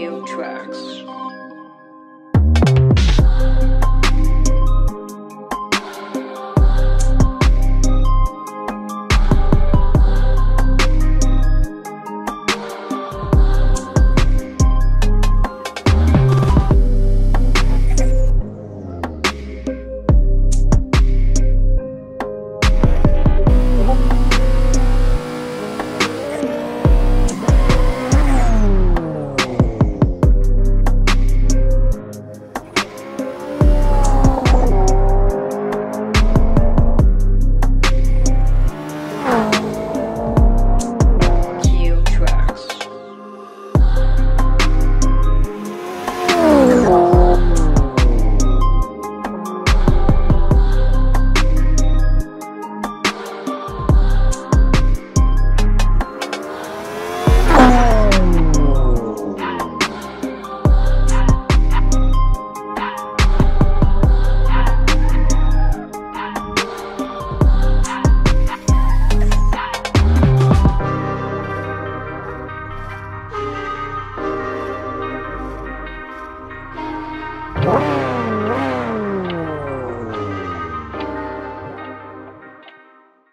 Radio Tracks.